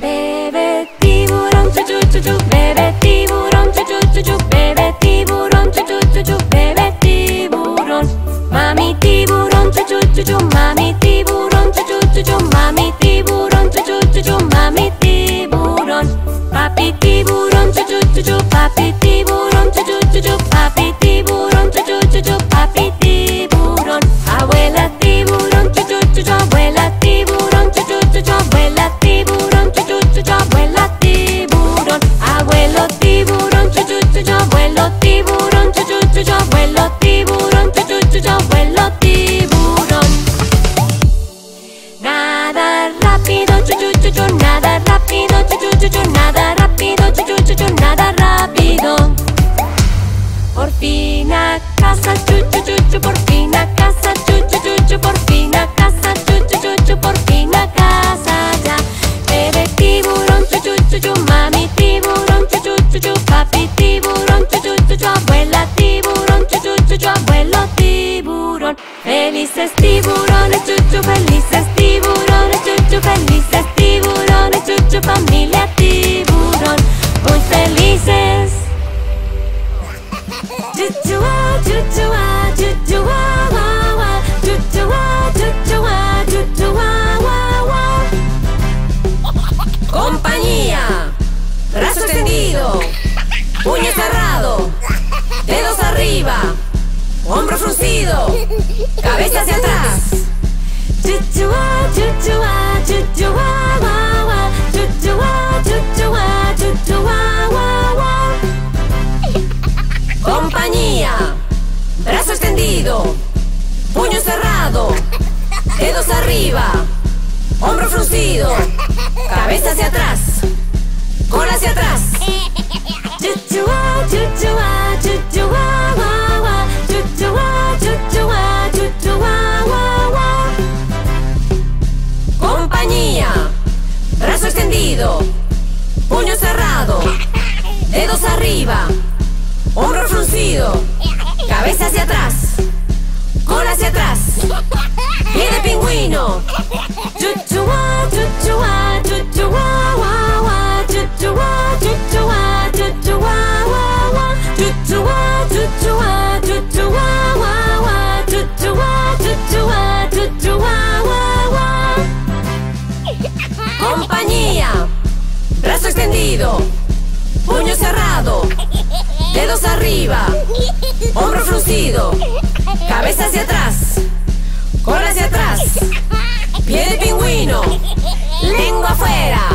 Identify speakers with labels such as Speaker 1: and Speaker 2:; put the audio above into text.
Speaker 1: 베베 띠부랑 쭈쭈쭈쭈 베베 띠부랑 chu, abuelo tiburón. Nada rápido, nada rápido, nada rápido, nada rápido. Por fin a casa, chu chu, por fin a casa, Felices tiburones, chu chu, felices tiburones, chu chu, felices tiburones, chu chu, familia tiburón, muy felices. Chuchua, chuchua, hombro fruncido, cabeza hacia atrás. Compañía, brazo extendido, puño cerrado, dedos arriba, hombro fruncido, cabeza hacia atrás, cola hacia atrás. Dedos arriba, hombro fruncido, cabeza hacia atrás, cola hacia atrás, pie de pingüino. Compañía, extendido, puño cerrado, dedos arriba, hombro fruncido, cabeza hacia atrás, cola hacia atrás, pie de pingüino, lengua afuera.